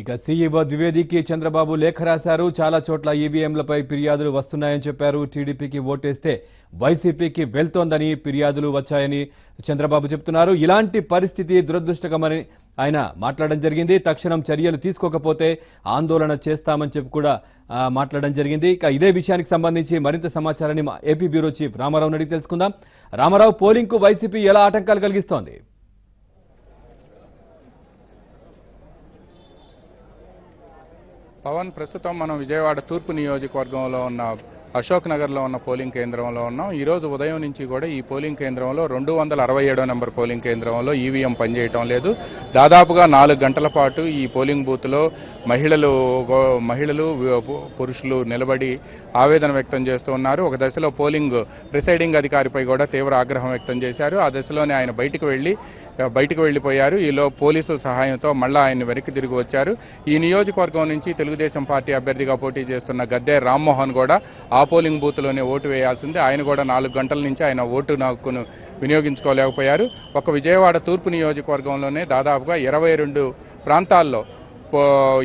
ఇక సీఈఓ ద్వివేదికి చంద్రబాబు లేఖ రాశారు. చాలా చోట్ల ఈవీఎంలపై ఫిర్యాదులు వస్తున్నాయని చెప్పారు. టీడీపీకి ఓటేస్తే వైసీపీకి వెళ్తోందని ఫిర్యాదులు వచ్చాయని చంద్రబాబు చెప్తున్నారు ఇలాంటి పరిస్థితి దురదృష్టకమని ఆయన మాట్లాడడం జరిగింది. తక్షణం చర్యలు తీసుకోకపోతే ఆందోళన చేస్తామని చెప్పి కూడా మాట్లాడడం జరిగింది. ఇక ఇదే విషయానికి సంబంధించి మరింత సమాచారాన్ని మా ఏపీ బ్యూరో చీఫ్ రామారావు అడిగి తెలుసుకుందాం. రామారావు పోలింగ్కు వైసీపీ ఎలా ఆటంకాలు కలిగిస్తోంది? పవన్ ప్రస్తుతం మనం విజయవాడ తూర్పు నియోజకవర్గంలో ఉన్న. అశోక్ నగర్లో ఉన్న పోలింగ్ కేంద్రంలో ఉన్నాం. ఈరోజు ఉదయం నుంచి కూడా ఈ పోలింగ్ కేంద్రంలో రెండు వందల అరవై ఏడో నెంబర్ పోలింగ్ కేంద్రంలో ఈవీఎం పనిచేయటం లేదు. దాదాపుగా నాలుగు గంటల పాటు ఈ పోలింగ్ బూత్లో మహిళలు మహిళలు పురుషులు నిలబడి ఆవేదన వ్యక్తం చేస్తూ ఉన్నారు. ఒక దశలో పోలింగ్ ప్రిసైడింగ్ అధికారిపై కూడా తీవ్ర ఆగ్రహం వ్యక్తం చేశారు. ఆ దశలోనే ఆయన బయటకు వెళ్ళి బయటకు వెళ్ళిపోయారు ఈలో పోలీసుల సహాయంతో మళ్ళా ఆయన వెనక్కి తిరిగి వచ్చారు. ఈ నియోజకవర్గం నుంచి తెలుగుదేశం పార్టీ అభ్యర్థిగా పోటీ చేస్తున్న గద్దె రామ్మోహన్ కూడా ఆ పోలింగ్ బూత్లోనే ఓటు వేయాల్సింది. ఆయన కూడా నాలుగు గంటల నుంచి ఆయన ఓటు నాకును వినియోగించుకోలేకపోయారు. ఒక విజయవాడ తూర్పు నియోజకవర్గంలోనే దాదాపుగా ఇరవై రెండు ప్రాంతాల్లో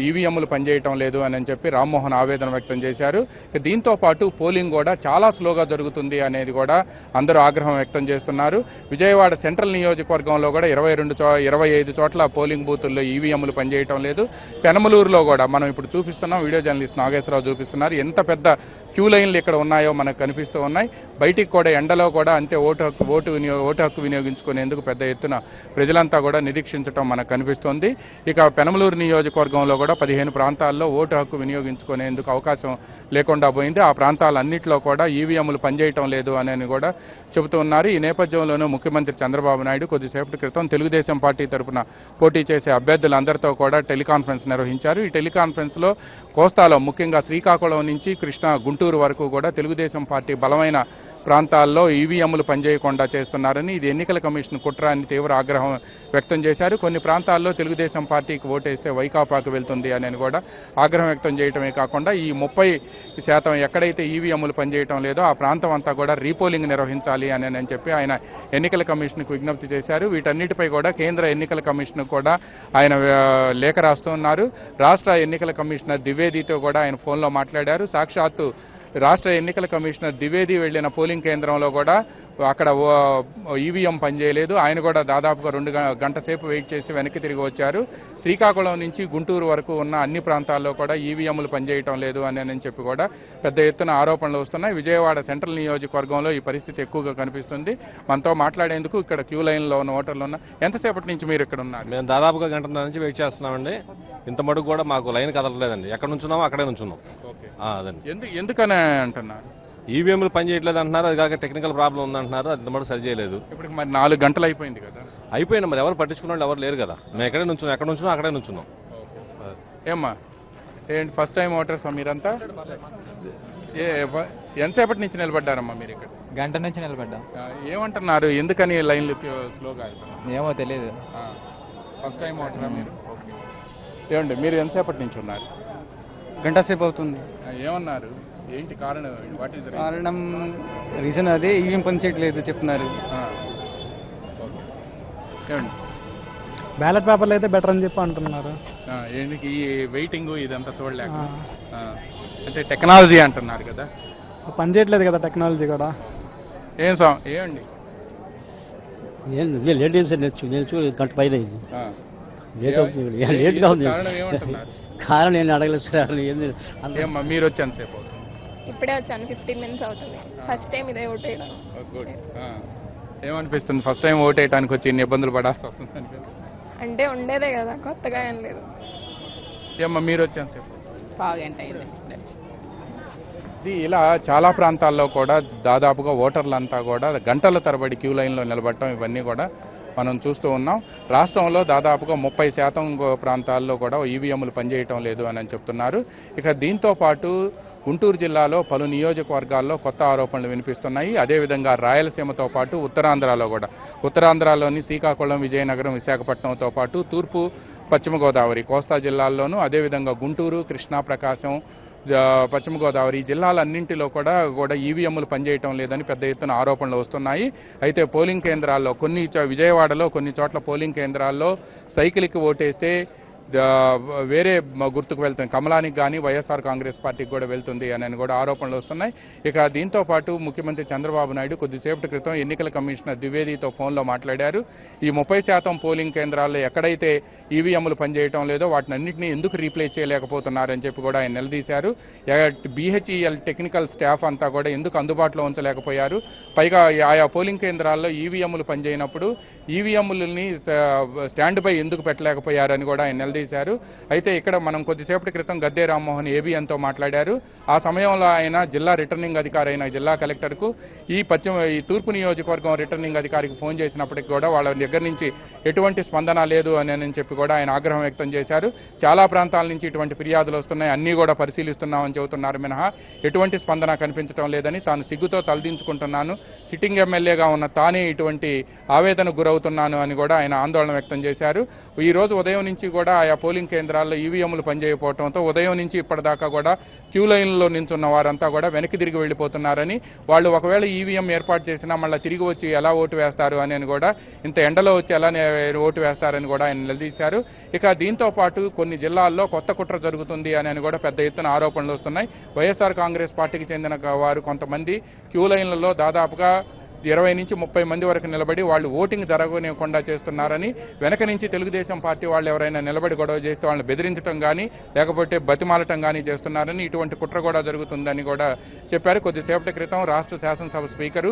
ఈవీఎంలు పనిచేయటం లేదు అని చెప్పి రామ్మోహన్ ఆవేదన వ్యక్తం చేశారు. దీంతో పాటు పోలింగ్ కూడా చాలా స్లోగా జరుగుతుంది అనేది కూడా అందరూ ఆగ్రహం వ్యక్తం చేస్తున్నారు. విజయవాడ సెంట్రల్ నియోజకవర్గంలో కూడా ఇరవై రెండు చో ఇరవై ఐదు చోట్ల పోలింగ్ బూతుల్లో ఈవీఎంలు పనిచేయటం లేదు. పెనమలూరులో కూడా మనం ఇప్పుడు చూపిస్తున్నాం వీడియో జర్నలిస్ట్ నాగేశ్వరరావు చూపిస్తున్నారు. ఎంత పెద్ద క్యూ లైన్లు ఇక్కడ ఉన్నాయో మనకు కనిపిస్తూ ఉన్నాయి. బయటికి కూడా ఎండలో కూడా అంతే ఓటు హక్కు ఓటు వినియో ఓటు హక్కు వినియోగించుకునేందుకు పెద్ద ఎత్తున ప్రజలంతా కూడా నిరీక్షించడం మనకు కనిపిస్తోంది. ఇక పెనమలూరు నియోజక నియోజకవర్గంలో కూడా పదిహేను ప్రాంతాల్లో ఓటు హక్కు వినియోగించుకునేందుకు అవకాశం లేకుండా పోయింది. ఆ ప్రాంతాలన్నింటిలో కూడా ఈవీఎంలు పనిచేయటం లేదు అని కూడా చెబుతున్నారు ఈ నేపథ్యంలోనూ ముఖ్యమంత్రి చంద్రబాబు నాయుడు కొద్దిసేపటి క్రితం తెలుగుదేశం పార్టీ తరపున పోటీ చేసే అభ్యర్థులందరితో కూడా టెలికాన్ఫరెన్స్ నిర్వహించారు. ఈ టెలికాన్ఫరెన్స్లో కోస్తాలో ముఖ్యంగా శ్రీకాకుళం నుంచి కృష్ణా గుంటూరు వరకు కూడా తెలుగుదేశం పార్టీ బలమైన ప్రాంతాల్లో ఈవీఎంలు పనిచేయకుండా చేస్తున్నారని ఇది ఎన్నికల కమిషన్ కుట్ర అని తీవ్ర ఆగ్రహం వ్యక్తం చేశారు. కొన్ని ప్రాంతాల్లో తెలుగుదేశం పార్టీకి ఓటేస్తే వైకాపాకు వెళ్తుంది అని కూడా ఆగ్రహం వ్యక్తం చేయటమే కాకుండా ఈ ముప్పై శాతం ఎక్కడైతే ఈవీఎంలు పనిచేయటం లేదో ఆ ప్రాంతం అంతా కూడా రీపోలింగ్ నిర్వహించాలి అని అని చెప్పి ఆయన ఎన్నికల కమిషన్కు విజ్ఞప్తి చేశారు. వీటన్నిటిపై కూడా కేంద్ర ఎన్నికల కమిషన్ కూడా ఆయన లేఖ రాస్తున్నారు రాష్ట్ర ఎన్నికల కమిషనర్ ద్వివేదితో కూడా ఆయన ఫోన్లో మాట్లాడారు. సాక్షాత్తు రాష్ట్ర ఎన్నికల కమిషనర్ ద్వివేది వెళ్ళిన పోలింగ్ కేంద్రంలో కూడా అక్కడ ఈవీఎం పనిచేయలేదు. ఆయన కూడా దాదాపుగా రెండు గంట సేపు వెయిట్ చేసి వెనక్కి తిరిగి వచ్చారు. శ్రీకాకుళం నుంచి గుంటూరు వరకు ఉన్న అన్ని ప్రాంతాల్లో కూడా ఈవీఎంలు పనిచేయటం లేదు అని అని చెప్పి కూడా పెద్ద ఎత్తున ఆరోపణలు వస్తున్నాయి. విజయవాడ సెంట్రల్ నియోజకవర్గంలో ఈ పరిస్థితి ఎక్కువగా కనిపిస్తుంది. మనతో మాట్లాడేందుకు ఇక్కడ క్యూ లైన్లో ఉన్న ఓటర్లు ఉన్న ఎంతసేపటి నుంచి మీరు ఇక్కడ ఉన్నారు? మేము దాదాపుగా గంటన్నర నుంచి వెయిట్ చేస్తున్నామండి. ఇంత మటుకు కూడా మాకు లైన్ కదలలేదండి ఎక్కడ నుంచున్నామో అక్కడే నుంచున్నాం. అదండి. ఎందు ఎందుకని అంటున్నారు? ఈవీఎంలు పని చేయట్లేదు అంటున్నారు. అది కాక టెక్నికల్ ప్రాబ్లం ఉందంటున్నారు. అది మటుకు సరి చేయలేదు. ఇప్పుడు మరి నాలుగు గంటలు అయిపోయింది కదా? అయిపోయింది మరి. ఎవరు పట్టించుకున్న వాళ్ళు ఎవరు లేరు కదా. మేము ఎక్కడే నుంచున్నాం ఎక్కడ నుంచున్నాం అక్కడే నుంచున్నాం. ఏమ్మా ఏంటి ఫస్ట్ టైం ఓటర్స్ మీరంతా? ఏ ఎంతసేపటి నుంచి నిలబడ్డారమ్మా మీరు ఇక్కడ? గంట నుంచి నిలబడ్డాం. ఏమంటున్నారు? ఎందుకని లైన్లు స్లోగా ఏమో తెలియదు ఫస్ట్ టైం ఓటరా మీరు? ఓకే. ఏమండి మీరు ఎంతసేపటి నుంచి ఉన్నారు? గంట సేపు అవుతుంది. ఏమన్నారు? ఏంటి కారణం? వాట్ ఈస్ కారణం రీజన్ అదే ఈవీఎం పని చేయట్లేదు చెప్తున్నారు. బ్యాలెట్ పేపర్లు అయితే బెటర్ అని చెప్పి అంటున్నారు. ఆ, ఏంటి ఈ వెయిటింగ్ ఇదంతా చూడలేక. అంటే టెక్నాలజీ అంటున్నారు కదా. పని చేయట్లేదు కదా టెక్నాలజీ కూడా. ఏం సా ఏమండి? లేట్ అయింది సార్ నేను నేను చూ గంట పైన అయింది. లేట్ ఏ- అవుతుంది లేట్గా ఉంది. కారణం ఏమంటున్నారు? కారణం నేను అడగలేదు సార్ మీరు వచ్చి ఎంతసేపు అవుతుంది. ఇప్పుడే వచ్చాను ఫిఫ్టీన్ మినిట్స్ అవుతుంది. ఫస్ట్ టైం ఇదే ఓట్ వేయడం గుడ్. ఏమనిపిస్తుంది? ఫస్ట్ టైం ఓట్ వేయడానికి వచ్చి ఇన్ని ఇబ్బందులు పడాల్సి వస్తుంది అంటే ఉండేదే కదా కొత్తగా ఏం లేదు. ఏమ్మా మీరు వచ్చి ఎంతసేపు పావుగంట అయింది. ఇది ఇలా చాలా ప్రాంతాల్లో కూడా దాదాపుగా ఓటర్లంతా కూడా గంటల తరబడి క్యూ లైన్లో నిలబడటం ఇవన్నీ కూడా మనం చూస్తూ ఉన్నాం. రాష్ట్రంలో దాదాపుగా ముప్పై శాతం ప్రాంతాల్లో కూడా ఈవీఎంలు పనిచేయటం లేదు అని చెప్తున్నారు. ఇక దీంతో పాటు గుంటూరు జిల్లాలో పలు నియోజకవర్గాల్లో కొత్త ఆరోపణలు వినిపిస్తున్నాయి. అదేవిధంగా రాయలసీమతో పాటు ఉత్తరాంధ్రలో కూడా. ఉత్తరాంధ్రలోని శ్రీకాకుళం విజయనగరం విశాఖపట్నంతో పాటు తూర్పు పశ్చిమ గోదావరి కోస్తా జిల్లాల్లోనూ అదేవిధంగా గుంటూరు కృష్ణా ప్రకాశం పశ్చిమ గోదావరి జిల్లాలన్నింటిలో కూడా కూడా ఈవీఎంలు పనిచేయటం లేదని పెద్ద ఎత్తున ఆరోపణలు వస్తున్నాయి. అయితే పోలింగ్ కేంద్రాల్లో కొన్ని చో- విజయవాడలో కొన్ని చోట్ల పోలింగ్ కేంద్రాల్లో సైకిల్కి ఓటేస్తే వేరే గుర్తుకు వెళ్తుంది కమలానికి కానీ వైఎస్ఆర్ కాంగ్రెస్ పార్టీకి కూడా వెళ్తుంది అని కూడా ఆరోపణలు వస్తున్నాయి. ఇక దీంతో పాటు ముఖ్యమంత్రి చంద్రబాబు నాయుడు కొద్దిసేపటి క్రితం ఎన్నికల కమిషనర్ ద్వివేదితో ఫోన్లో మాట్లాడారు. ఈ ముప్పై శాతం పోలింగ్ కేంద్రాల్లో ఎక్కడైతే ఈవీఎంలు పనిచేయటం లేదో వాటిని అన్నింటినీ ఎందుకు రీప్లేస్ చేయలేకపోతున్నారని చెప్పి కూడా ఆయన నిలదీశారు. బీహెచ్ఈఎల్ టెక్నికల్ స్టాఫ్ అంతా కూడా ఎందుకు అందుబాటులో ఉంచలేకపోయారు? పైగా ఆయా పోలింగ్ కేంద్రాల్లో ఈవీఎంలు పనిచేయనప్పుడు ఈవీఎంలని స్టాండ్ బై ఎందుకు పెట్టలేకపోయారని కూడా ఆయన నిలదీశారు అయితే ఇక్కడ మనం కొద్దిసేపటి క్రితం గద్దే రామ్మోహన్ ఏబిఎన్తో మాట్లాడారు. ఆ సమయంలో ఆయన జిల్లా రిటర్నింగ్ అధికారి అయిన జిల్లా కలెక్టర్కు ఈ పశ్చిమ ఈ తూర్పు నియోజకవర్గం రిటర్నింగ్ అధికారికి ఫోన్ చేసినప్పటికీ కూడా వాళ్ళ దగ్గర నుంచి ఎటువంటి స్పందన లేదు అని చెప్పి కూడా ఆయన ఆగ్రహం వ్యక్తం చేశారు. చాలా ప్రాంతాల నుంచి ఇటువంటి ఫిర్యాదులు వస్తున్నాయి. అన్నీ కూడా పరిశీలిస్తున్నామని చెబుతున్నారు మినహా. ఎటువంటి స్పందన కనిపించడం లేదని తాను సిగ్గుతో తలదించుకుంటున్నాను. సిట్టింగ్ ఎమ్మెల్యేగా ఉన్న తానే ఇటువంటి ఆవేదనకు గురవుతున్నాను అని కూడా ఆయన ఆందోళన వ్యక్తం చేశారు. ఈ రోజు ఉదయం నుంచి కూడా ఆయా పోలింగ్ కేంద్రాల్లో ఈవీఎంలు పనిచేయకపోవడంతో ఉదయం నుంచి ఇప్పటిదాకా కూడా క్యూ లైన్లో నించున్న వారంతా కూడా వెనక్కి తిరిగి వెళ్ళిపోతున్నారని వాళ్ళు ఒకవేళ ఈవీఎం ఏర్పాటు చేసినా మళ్ళీ తిరిగి వచ్చి ఎలా ఓటు వేస్తారు అని కూడా ఇంత ఎండలో వచ్చి ఎలా ఓటు వేస్తారని కూడా ఆయన నిలదీశారు. ఇక దీంతో పాటు కొన్ని జిల్లాల్లో కొత్త కుట్ర జరుగుతుంది అని అని కూడా పెద్ద ఎత్తున ఆరోపణలు వస్తున్నాయి. వైఎస్ఆర్ కాంగ్రెస్ పార్టీకి చెందిన వారు కొంతమంది క్యూ లైన్లలో దాదాపుగా ఇరవై నుంచి ముప్పై మంది వరకు నిలబడి వాళ్ళు ఓటింగ్ జరగనివ్వకుండా చేస్తున్నారని వెనక నుంచి తెలుగుదేశం పార్టీ వాళ్ళు ఎవరైనా నిలబడి గొడవ చేస్తే వాళ్ళని బెదిరించడం కానీ లేకపోతే బతిమాలటం కానీ చేస్తున్నారని ఇటువంటి కుట్ర కూడా జరుగుతుందని కూడా చెప్పారు. కొద్దిసేపటి క్రితం రాష్ట్ర శాసనసభ స్పీకరు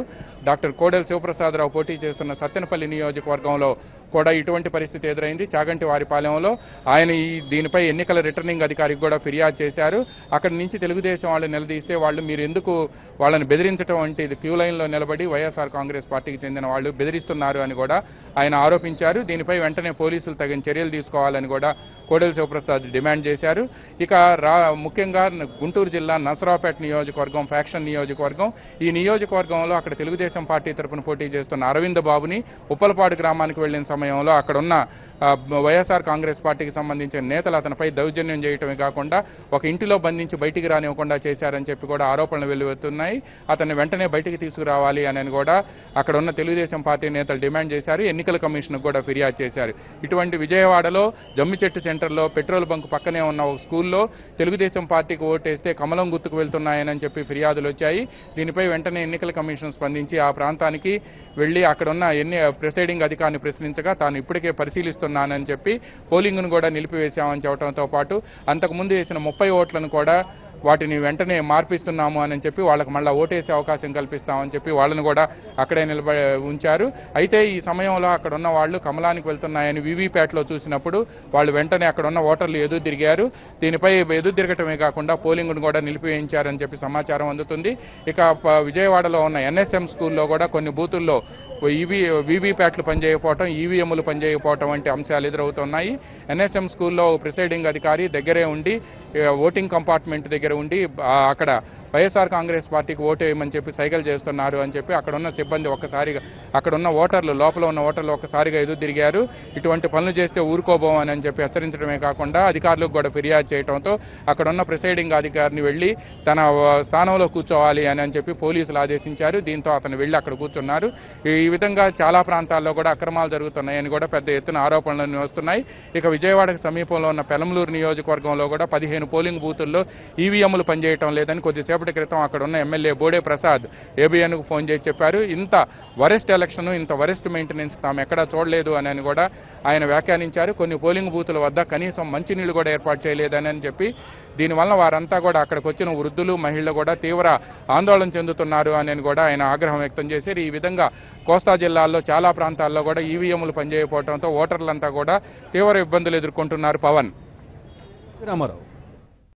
డాక్టర్ కోడెల శివప్రసాదరావు పోటీ చేస్తున్న సత్తెనపల్లి నియోజకవర్గంలో కూడా ఇటువంటి పరిస్థితి ఎదురైంది. చాగంటి వారిపాలెంలో ఆయన ఈ దీనిపై ఎన్నికల రిటర్నింగ్ అధికారికి కూడా ఫిర్యాదు చేశారు. అక్కడి నుంచి తెలుగుదేశం వాళ్ళు నిలదీస్తే వాళ్ళు మీరు ఎందుకు వాళ్ళని బెదిరించడం వంటిది క్యూ లైన్లో నిలబడి వైఎస్ఆర్ కాంగ్రెస్ పార్టీకి చెందిన వాళ్ళు బెదిరిస్తున్నారు అని కూడా ఆయన ఆరోపించారు. దీనిపై వెంటనే పోలీసులు తగిన చర్యలు తీసుకోవాలని కూడా కోడెల శివప్రసాద్ డిమాండ్ చేశారు. ఇక రా ముఖ్యంగా గుంటూరు జిల్లా నసరావుపేట నియోజకవర్గం ఫ్యాక్షన్ నియోజకవర్గం. ఈ నియోజకవర్గంలో అక్కడ తెలుగుదేశం పార్టీ తరపున పోటీ చేస్తున్న అరవింద్ బాబుని ఉప్పలపాడు గ్రామానికి వెళ్ళిన సమయంలో అక్కడున్న వైఎస్ఆర్ కాంగ్రెస్ పార్టీకి సంబంధించిన నేతలు అతనిపై దౌర్జన్యం చేయటమే కాకుండా ఒక ఇంటిలో బంధించి బయటికి రానివ్వకుండా చేశారని చెప్పి కూడా ఆరోపణలు వెలువెత్తున్నాయి అతన్ని వెంటనే బయటికి తీసుకురావాలి అని కూడా అక్కడ ఉన్న తెలుగుదేశం పార్టీ నేతలు డిమాండ్ చేశారు. ఎన్నికల కమిషన్కు కూడా ఫిర్యాదు చేశారు. ఇటువంటి విజయవాడలో జమ్మిచెట్టు సెంటర్లో పెట్రోల్ బంక్ పక్కనే ఉన్న ఒక స్కూల్లో తెలుగుదేశం పార్టీకి ఓటేస్తే కమలం గుర్తుకు వెళ్తున్నాయని చెప్పి ఫిర్యాదులు వచ్చాయి. దీనిపై వెంటనే ఎన్నికల కమిషన్ స్పందించి ఆ ప్రాంతానికి వెళ్ళి అక్కడ ఉన్న ఎన్ని ప్రిసైడింగ్ అధికారిని ప్రశ్నించగా తాను ఇప్పటికే పరిశీలిస్తున్నానని చెప్పి పోలింగ్ను కూడా నిలిపివేశామని చెప్పడంతో పాటు అంతకుముందు వేసిన ముప్పై ఓట్లను కూడా వాటిని వెంటనే మార్పిస్తున్నాము అని చెప్పి వాళ్ళకి మళ్ళీ ఓటేసే అవకాశం కల్పిస్తామని చెప్పి వాళ్ళని కూడా అక్కడే నిలబడి ఉంచారు. అయితే ఈ సమయంలో అక్కడ ఉన్న వాళ్ళు కమలానికి వెళ్తున్నాయని వీవీప్యాట్లో చూసినప్పుడు వాళ్ళు వెంటనే అక్కడ ఉన్న ఓటర్లు ఎదురు తిరిగారు. దీనిపై ఎదురు తిరగటమే కాకుండా పోలింగ్ను కూడా నిలిపివేయించారని చెప్పి సమాచారం అందుతుంది. ఇక విజయవాడలో ఉన్న ఎన్ఎస్ఎం స్కూల్లో కూడా కొన్ని బూతుల్లో ఈవీ వీవీప్యాట్లు పనిచేయకపోవటం ఈవీఎంలు పనిచేయకపోవటం వంటి అంశాలు ఎదురవుతున్నాయి. ఎన్ఎస్ఎం స్కూల్లో ప్రిసైడింగ్ అధికారి దగ్గరే ఉండి ఓటింగ్ కంపార్ట్మెంట్ దగ్గర ఉండి అక్కడ వైఎస్ఆర్ కాంగ్రెస్ పార్టీకి ఓటు వేయమని చెప్పి సైకిల్ చేస్తున్నారు అని చెప్పి అక్కడ ఉన్న సిబ్బంది ఒక్కసారిగా అక్కడ ఉన్న ఓటర్లు లోపల ఉన్న ఓటర్లు ఒక్కసారిగా ఎదురు తిరిగారు. ఇటువంటి పనులు చేస్తే ఊరుకోబోమని అని చెప్పి హెచ్చరించడమే కాకుండా అధికారులకు కూడా ఫిర్యాదు చేయడంతో అక్కడ ఉన్న ప్రిసైడింగ్ అధికారిని వెళ్ళి తన స్థానంలో కూర్చోవాలి అని అని చెప్పి పోలీసులు ఆదేశించారు. దీంతో అతను వెళ్ళి అక్కడ కూర్చున్నారు. ఈ విధంగా చాలా ప్రాంతాల్లో కూడా అక్రమాలు జరుగుతున్నాయని కూడా పెద్ద ఎత్తున ఆరోపణలు వస్తున్నాయి. ఇక విజయవాడకు సమీపంలో ఉన్న పెలంలూరు నియోజకవర్గంలో కూడా పదిహేను పోలింగ్ బూతుల్లో ఈవీఎంలు పనిచేయటం లేదని కొద్దిసేపటి క్రితం అక్కడ ఉన్న ఎమ్మెల్యే బోడే ప్రసాద్ ఏబిఎన్కు ఫోన్ చేసి చెప్పారు. ఇంత వరెస్ట్ ఎలక్షన్ ఇంత వరెస్ట్ మెయింటెనెన్స్ తాము ఎక్కడా చూడలేదు అని కూడా ఆయన వ్యాఖ్యానించారు. కొన్ని పోలింగ్ బూతుల వద్ద కనీసం మంచినీళ్ళు కూడా ఏర్పాటు చేయలేదని అని చెప్పి దీనివల్ల వారంతా కూడా అక్కడికి వచ్చిన వృద్ధులు మహిళలు కూడా తీవ్ర ఆందోళన చెందుతున్నారు అని కూడా ఆయన ఆగ్రహం వ్యక్తం చేశారు. ఈ విధంగా కోస్తా జిల్లాల్లో చాలా ప్రాంతాల్లో కూడా ఈవీఎంలు పనిచేయకపోవడంతో ఓటర్లంతా కూడా తీవ్ర ఇబ్బందులు ఎదుర్కొంటున్నారు పవన్. రామారావు.